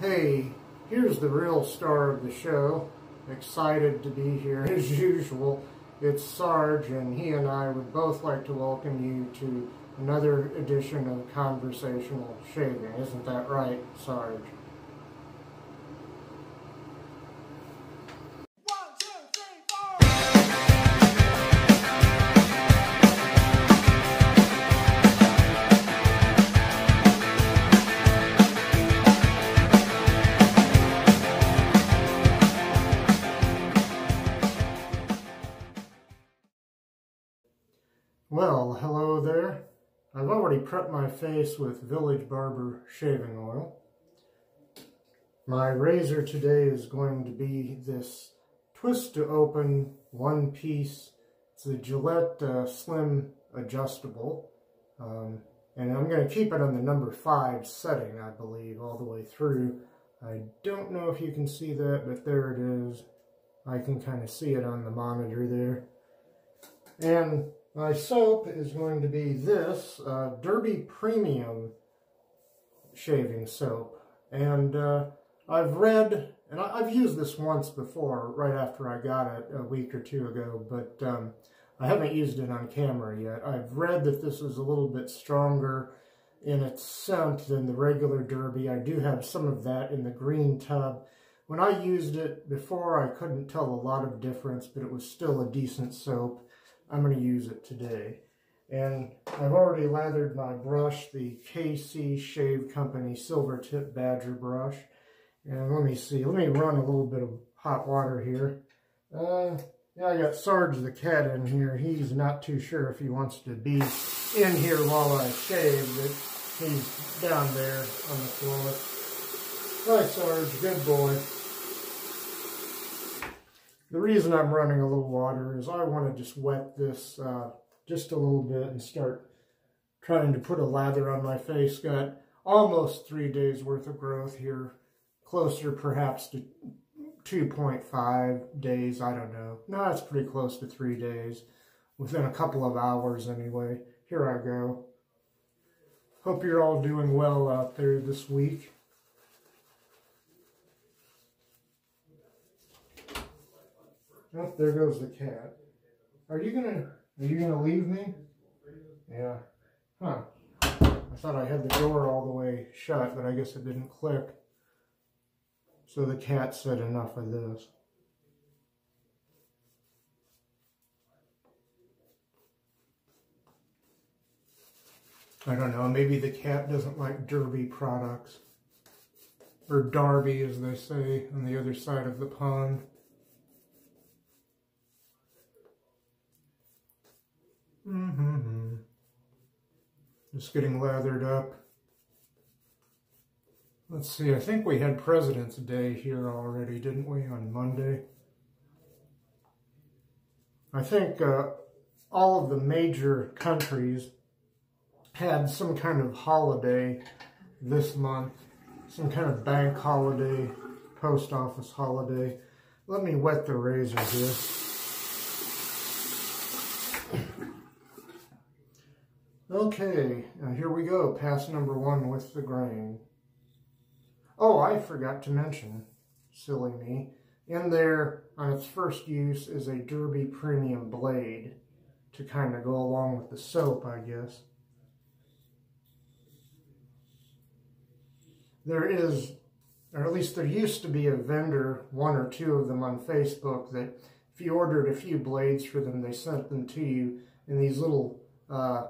Hey, here's the real star of the show. Excited to be here as usual. It's Sarge, and he and I would both like to welcome you to another edition of Conversational Shaving. Isn't that right, Sarge? Already prepped my face with Village Barber shaving oil. My razor today is going to be this twist to open one piece. It's a Gillette uh, Slim Adjustable. Um, and I'm going to keep it on the number 5 setting, I believe, all the way through. I don't know if you can see that, but there it is. I can kind of see it on the monitor there. And my soap is going to be this uh, Derby Premium shaving soap. And uh, I've read, and I, have used this once before, right after I got it a week or two ago, but um, I haven't used it on camera yet. I've read that this is a little bit stronger in its scent than the regular Derby. I do have some of that in the green tub. When I used it before, I couldn't tell a lot of difference, but it was still a decent soap. I'm going to use it today. And I've already lathered my brush, the KC Shave Company Silver Tip Badger brush. And let me see, let me run a little bit of hot water here. Uh, yeah, I got Sarge the cat in here. He's not too sure if he wants to be in here while I shave, but he's down there on the floor. Hi, Sarge. Good boy. The reason I'm running a little water is I want to just wet this uh, just a little bit and start trying to put a lather on my face. Got almost three days worth of growth here, closer perhaps to 2.5 days, I don't know. No, it's pretty close to three days, within a couple of hours anyway. Here I go. Hope you're all doing well out there this week. Oh, there goes the cat. Are you gonna, are you gonna leave me? Yeah. Huh. I thought I had the door all the way shut, but I guess it didn't click. So the cat said enough of this. I don't know, maybe the cat doesn't like Derby products. Or Darby, as they say, on the other side of the pond. Mm-hmm. Just getting lathered up. Let's see, I think we had President's Day here already, didn't we, on Monday? I think uh, all of the major countries had some kind of holiday this month, some kind of bank holiday, post office holiday. Let me wet the razor here. Okay, here we go, pass number one with the grain. Oh, I forgot to mention, silly me, in there on its first use is a Derby Premium blade to kind of go along with the soap, I guess. There is, or at least there used to be a vendor, one or two of them on Facebook, that if you ordered a few blades for them, they sent them to you in these little uh,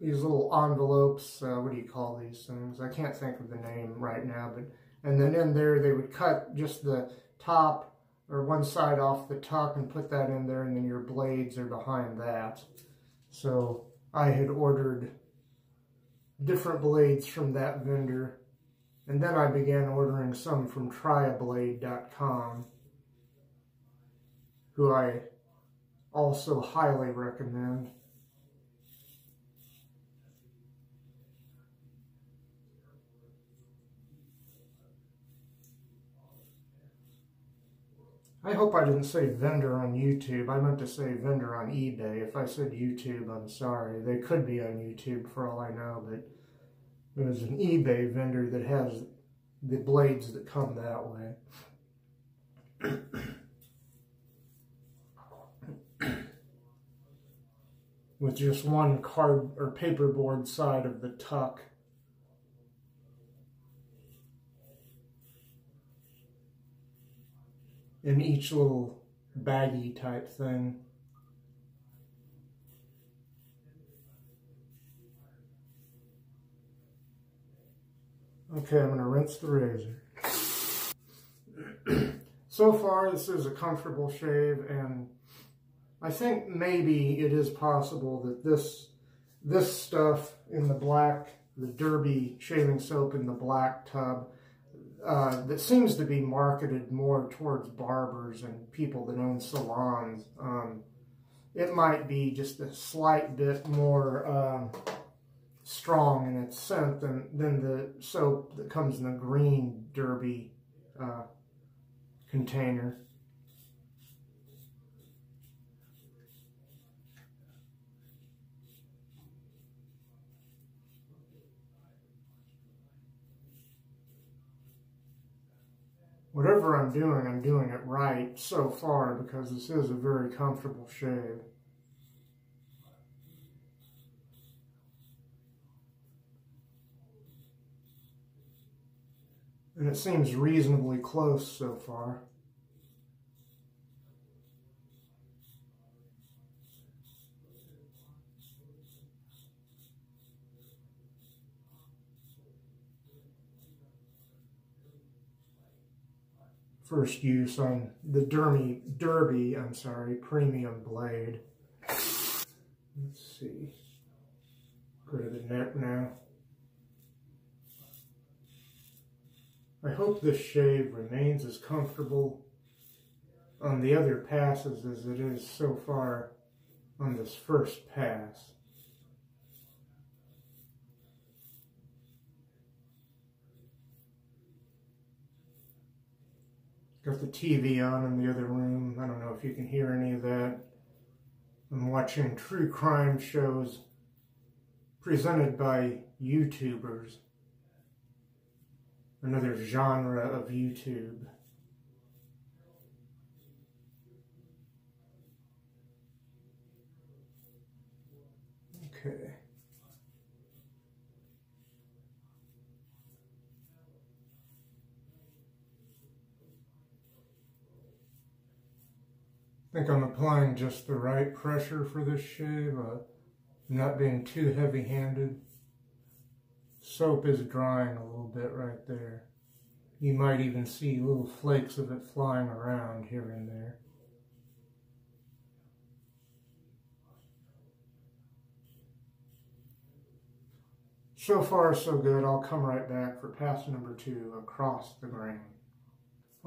these little envelopes, uh, what do you call these things? I can't think of the name right now, but and then in there they would cut just the top or one side off the top and put that in there and then your blades are behind that. So I had ordered different blades from that vendor and then I began ordering some from tryablade.com who I also highly recommend. I hope I didn't say vendor on YouTube. I meant to say vendor on eBay. If I said YouTube, I'm sorry. They could be on YouTube for all I know, but was an eBay vendor that has the blades that come that way. With just one card or paperboard side of the tuck. In each little baggy type thing. Okay, I'm going to rinse the razor. so far, this is a comfortable shave, and I think maybe it is possible that this this stuff in the black, the Derby shaving soap in the black tub, uh, that seems to be marketed more towards barbers and people that own salons. Um, it might be just a slight bit more um, strong in its scent than, than the soap that comes in the green Derby uh, container. Whatever I'm doing, I'm doing it right so far because this is a very comfortable shave. And it seems reasonably close so far. First use on the Dermy, Derby, I'm sorry, premium blade. Let's see. Go to the neck now. I hope this shave remains as comfortable on the other passes as it is so far on this first pass. Got the TV on in the other room. I don't know if you can hear any of that. I'm watching true crime shows presented by YouTubers another genre of YouTube. Okay. I think I'm applying just the right pressure for this shave, uh, not being too heavy-handed soap is drying a little bit right there. You might even see little flakes of it flying around here and there. So far, so good. I'll come right back for pass number two, across the grain.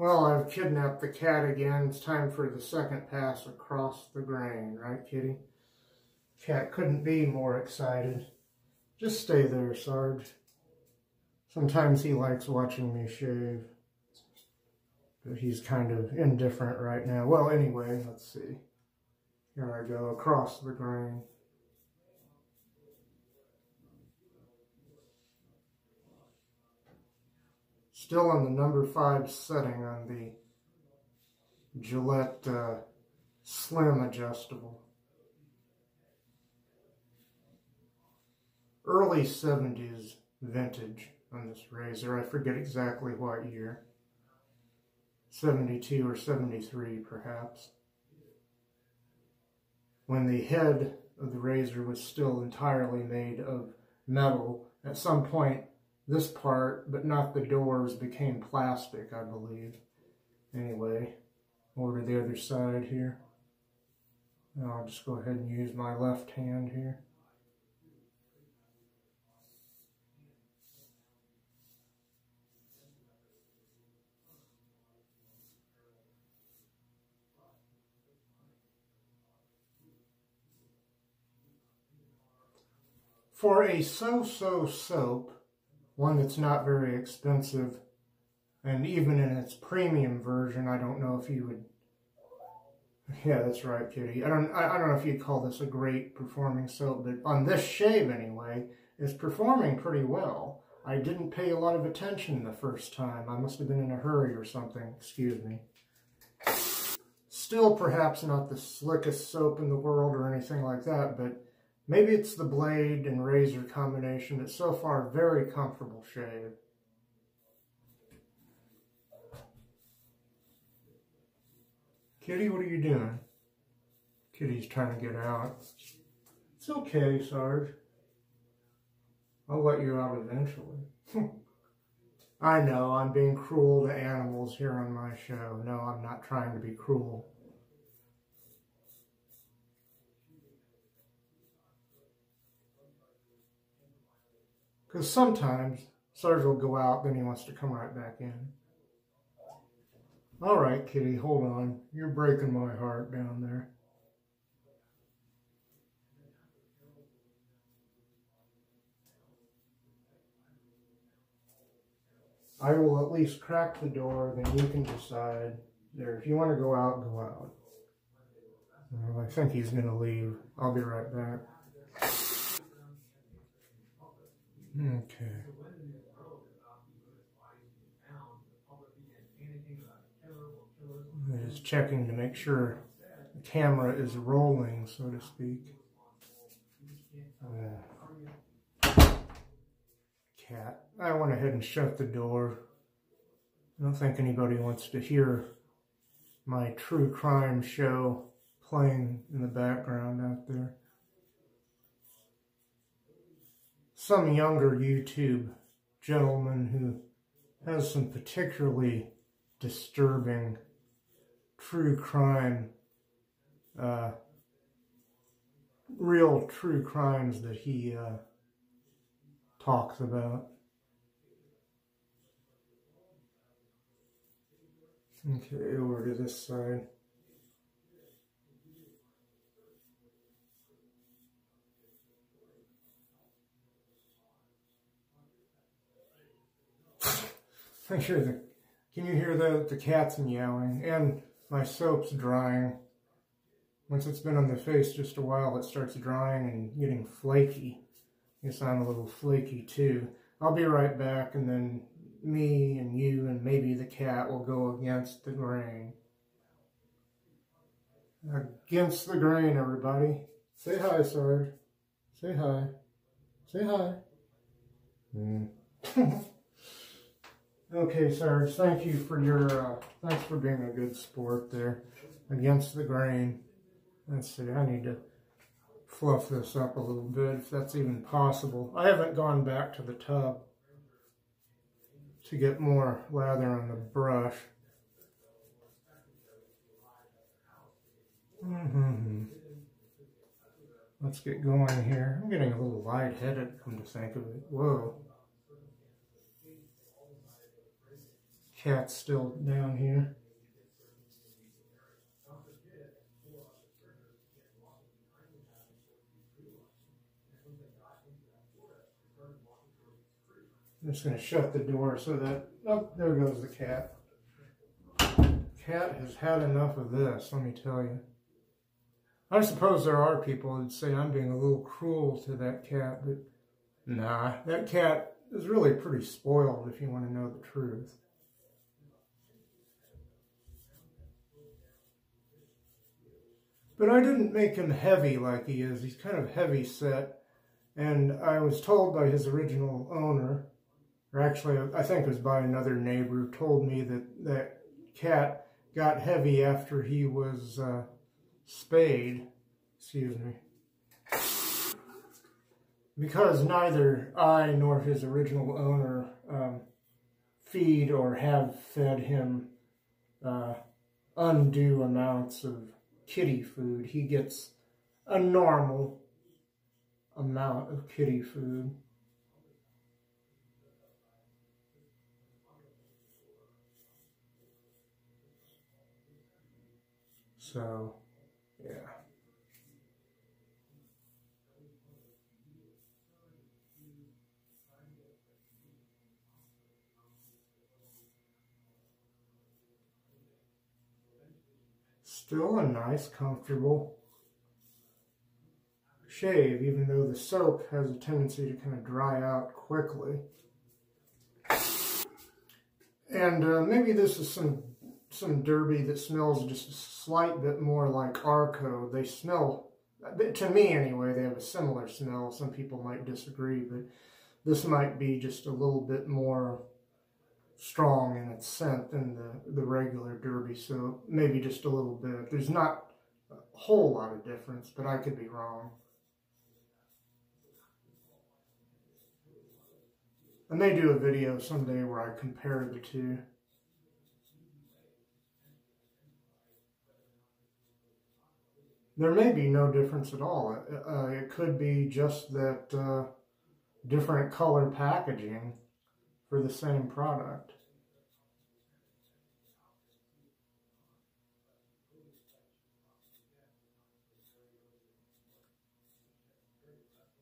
Well, I've kidnapped the cat again. It's time for the second pass across the grain, right, kitty? Cat couldn't be more excited. Just stay there, Sarge. Sometimes he likes watching me shave. But he's kind of indifferent right now. Well, anyway, let's see. Here I go, across the grain. Still on the number five setting on the Gillette uh, Slim Adjustable. early 70s vintage on this razor. I forget exactly what year. 72 or 73 perhaps. When the head of the razor was still entirely made of metal. At some point, this part, but not the doors, became plastic, I believe. Anyway, over to the other side here. Now I'll just go ahead and use my left hand here. For a so-so soap, one that's not very expensive, and even in its premium version, I don't know if you would... Yeah, that's right, Kitty. I don't, I, I don't know if you'd call this a great performing soap, but on this shave anyway, it's performing pretty well. I didn't pay a lot of attention the first time. I must have been in a hurry or something. Excuse me. Still perhaps not the slickest soap in the world or anything like that, but maybe it's the blade and razor combination that's so far very comfortable shave. Kitty, what are you doing? Kitty's trying to get out. It's okay, Sarge. I'll let you out eventually. I know, I'm being cruel to animals here on my show. No, I'm not trying to be cruel. Because sometimes Sarge will go out, then he wants to come right back in. All right, kitty, hold on. You're breaking my heart down there. I will at least crack the door, then you can decide. There, if you want to go out, go out. I think he's going to leave. I'll be right back. Okay. Just checking to make sure the camera is rolling, so to speak. Uh, cat. I went ahead and shut the door. I don't think anybody wants to hear my true crime show playing in the background out there. Some younger YouTube gentleman who has some particularly disturbing true crime, uh, real true crimes that he uh, talks about. Okay, over to this side. The, can you hear the, the cats meowing? And my soap's drying. Once it's been on the face just a while, it starts drying and getting flaky. I guess I'm a little flaky too. I'll be right back and then me and you and maybe the cat will go against the grain. Against the grain, everybody. Say hi, Sarge. Say hi. Say hi. Mm. okay, Sarge, thank you for your, uh, thanks for being a good sport there. Against the grain. Let's see, I need to fluff this up a little bit, if that's even possible. I haven't gone back to the tub to get more lather on the brush. Mm -hmm. Let's get going here. I'm getting a little lightheaded, come to think of it. Whoa. Cat's still down here. I'm just going to shut the door so that, oh, there goes the cat. Cat has had enough of this, let me tell you. I suppose there are people that say I'm being a little cruel to that cat, but nah, that cat is really pretty spoiled if you want to know the truth. But I didn't make him heavy like he is. He's kind of heavy set. And I was told by his original owner or actually I think it was by another neighbor who told me that that cat got heavy after he was uh, spayed. Excuse me. Because neither I nor his original owner um, feed or have fed him uh, undue amounts of kitty food. He gets a normal amount of kitty food. So, yeah. Still a nice, comfortable shave, even though the soap has a tendency to kind of dry out quickly. And uh, maybe this is some some Derby that smells just a slight bit more like Arko. They smell, to me anyway, they have a similar smell. Some people might disagree, but this might be just a little bit more strong in its scent than the, the regular Derby. So maybe just a little bit. There's not a whole lot of difference, but I could be wrong. I may do a video someday where I compare the two. There may be no difference at all. Uh, it could be just that uh, different color packaging for the same product.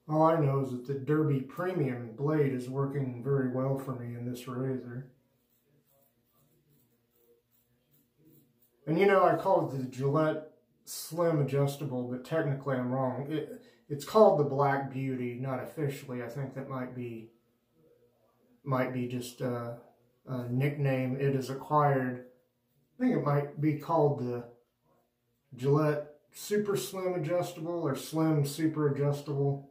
All I know is that the Derby Premium blade is working very well for me in this razor. And you know, I call it the Gillette Slim Adjustable, but technically I'm wrong. It, it's called the Black Beauty, not officially. I think that might be might be just a, a nickname it is acquired. I think it might be called the Gillette Super Slim Adjustable or Slim Super Adjustable.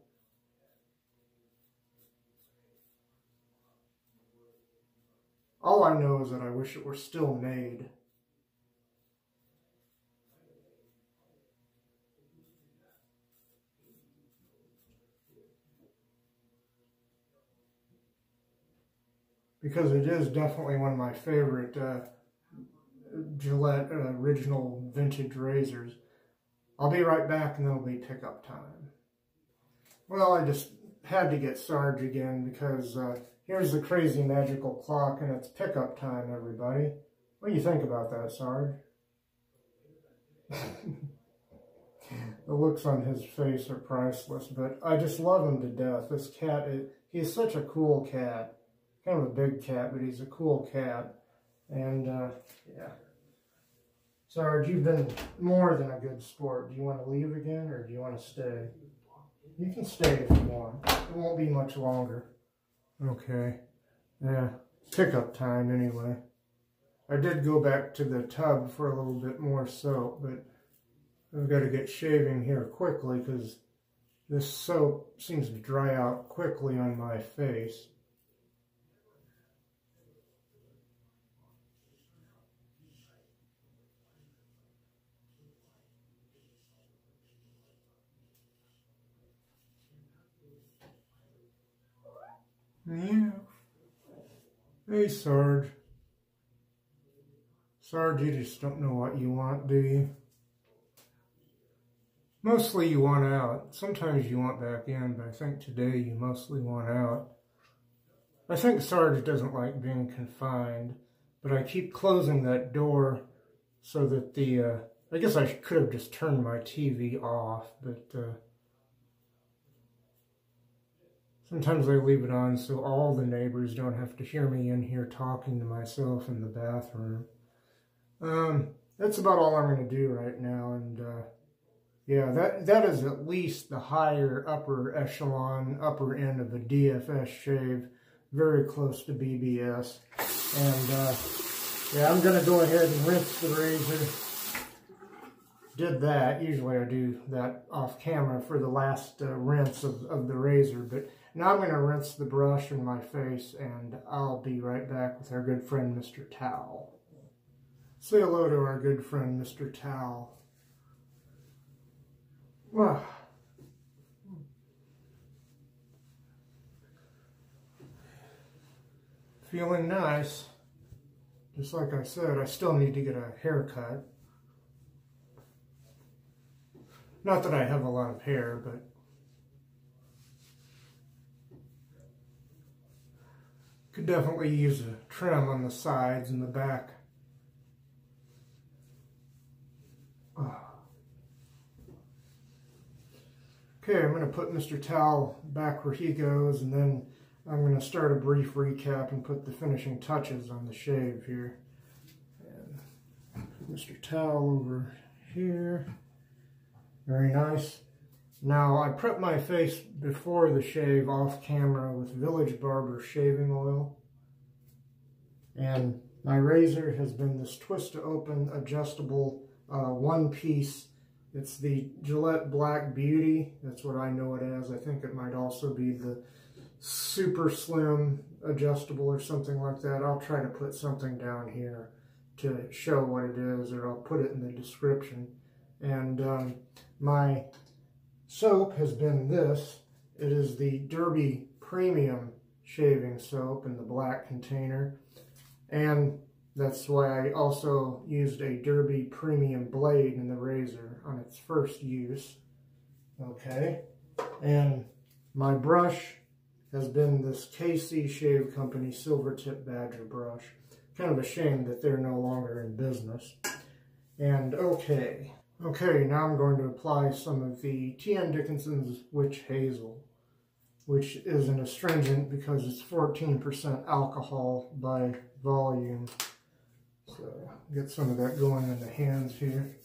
All I know is that I wish it were still made. Because it is definitely one of my favorite uh, Gillette uh, original vintage razors. I'll be right back and then it'll be pickup time. Well, I just had to get Sarge again because uh, Here's the crazy magical clock and it's pickup time, everybody. What do you think about that, Sarge? the looks on his face are priceless, but I just love him to death. This cat, he's such a cool cat. Kind of a big cat, but he's a cool cat. And, uh, yeah. Sarge, you've been more than a good sport. Do you want to leave again, or do you want to stay? You can stay if you want. It won't be much longer. Okay. Yeah, pickup time anyway. I did go back to the tub for a little bit more soap, but I've got to get shaving here quickly because this soap seems to dry out quickly on my face. Yeah. Hey, Sarge. Sarge, you just don't know what you want, do you? Mostly you want out. Sometimes you want back in, but I think today you mostly want out. I think Sarge doesn't like being confined, but I keep closing that door so that the, uh, I guess I could have just turned my TV off, but, uh, Sometimes I leave it on so all the neighbors don't have to hear me in here talking to myself in the bathroom. Um, that's about all I'm going to do right now. And, uh, yeah, that, that is at least the higher upper echelon, upper end of a DFS shave. Very close to BBS. And, uh, yeah, I'm going to go ahead and rinse the razor. Did that. Usually I do that off camera for the last uh, rinse of, of the razor. But now I'm going to rinse the brush in my face and I'll be right back with our good friend Mr. Towel. Say hello to our good friend Mr. Towel. Feeling nice. Just like I said, I still need to get a haircut. Not that I have a lot of hair, but Could definitely use a trim on the sides and the back. Ah. Okay, I'm going to put Mr. Towel back where he goes, and then I'm going to start a brief recap and put the finishing touches on the shave here. And Mr. Towel over here. Very nice. Now, I prep my face before the shave off camera with Village Barber shaving oil. And My razor has been this twist to open adjustable uh, one piece. It's the Gillette Black Beauty. That's what I know it as. I think it might also be the super slim adjustable or something like that. I'll try to put something down here to show what it is or I'll put it in the description. And um, my soap has been this. It is the Derby Premium shaving soap in the black container. And that's why I also used a Derby Premium blade in the razor on its first use. Okay. And my brush has been this KC Shave Company Silver Tip Badger brush. Kind of a shame that they're no longer in business. And okay. Okay, now I'm going to apply some of the T.N. Dickinson's Witch Hazel which is an astringent because it's 14% alcohol by volume. So get some of that going in the hands here.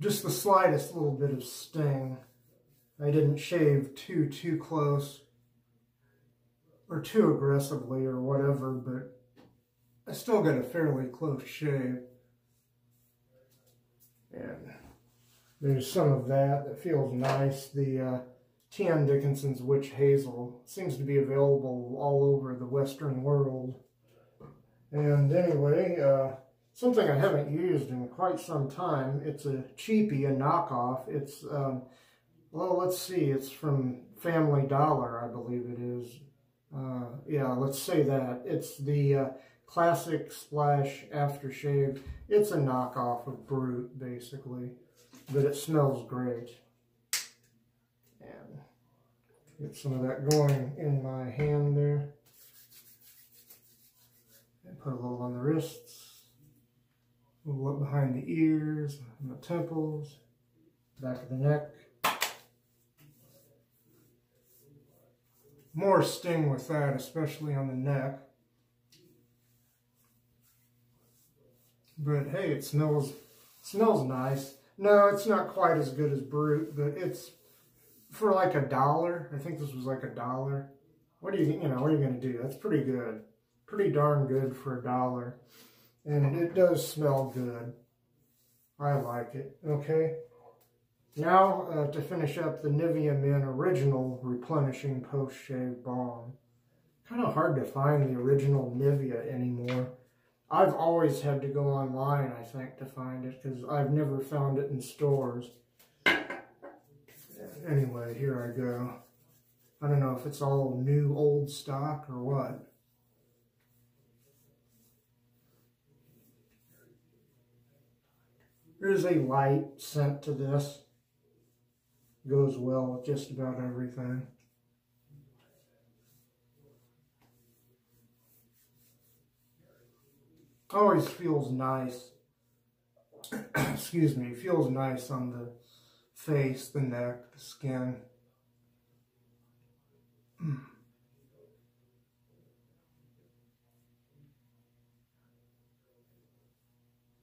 Just the slightest little bit of sting. I didn't shave too, too close or too aggressively or whatever, but I still got a fairly close shave. And there's some of that that feels nice. The uh, T.N. Dickinson's Witch Hazel seems to be available all over the Western world. And anyway, uh, something I haven't used in quite some time. It's a cheapie, a knockoff. It's, um, well, let's see, it's from Family Dollar, I believe it is. Uh, yeah, let's say that. It's the uh, Classic Splash Aftershave. It's a knockoff of Brut, basically, but it smells great. And get some of that going in my hand there. And put a little on the wrists, a little up behind the ears, and the temples, back of the neck. More sting with that, especially on the neck. But hey, it smells smells nice. No, it's not quite as good as Brut, but it's for like a dollar. I think this was like a dollar. What do you you know? What are you gonna do? That's pretty good. Pretty darn good for a dollar, and it does smell good. I like it. Okay. Now uh, to finish up the Nivea Men Original Replenishing Post Shave Balm. Kind of hard to find the original Nivea anymore. I've always had to go online, I think, to find it because I've never found it in stores. Anyway, here I go. I don't know if it's all new old stock or what. There's a light scent to this. Goes well with just about everything. always feels nice. Excuse me, feels nice on the face, the neck, the skin.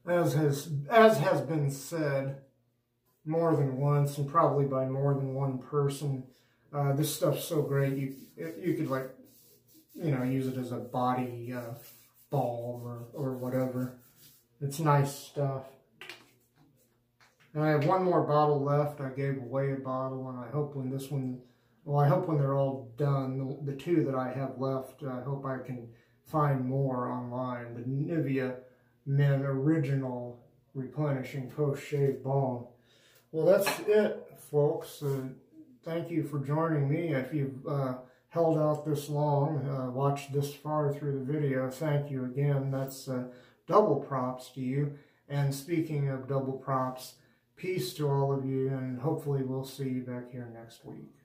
As has, as has been said more than once and probably by more than one person, uh, this stuff's so great you you could like, you know, use it as a body uh, balm or, or whatever. It's nice stuff. And I have one more bottle left. I gave away a bottle, and I hope when this one, well, I hope when they're all done, the, the two that I have left, I hope I can find more online. The Nivea Men Original Replenishing Post-Shave Balm. Well, that's it, folks. Uh, thank you for joining me. If you've uh, held out this long, uh, watched this far through the video, thank you again. That's uh, double props to you. And speaking of double props, peace to all of you, and hopefully we'll see you back here next week.